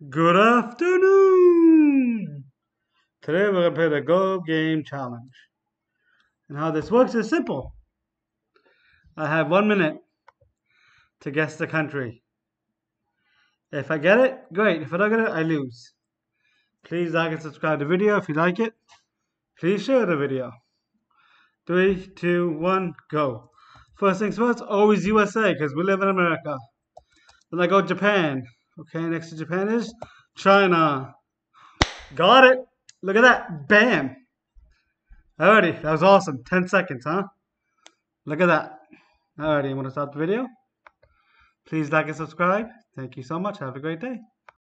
Good afternoon! Today we're going to play the Globe Game Challenge. And how this works is simple. I have one minute to guess the country. If I get it, great. If I don't get it, I lose. Please like and subscribe to the video if you like it. Please share the video. Three, two, one, go. First things first, always USA because we live in America. Then I go Japan. Okay, next to Japan is China. Got it. Look at that. Bam. Alrighty, that was awesome. 10 seconds, huh? Look at that. Alrighty, I'm going to start the video. Please like and subscribe. Thank you so much. Have a great day.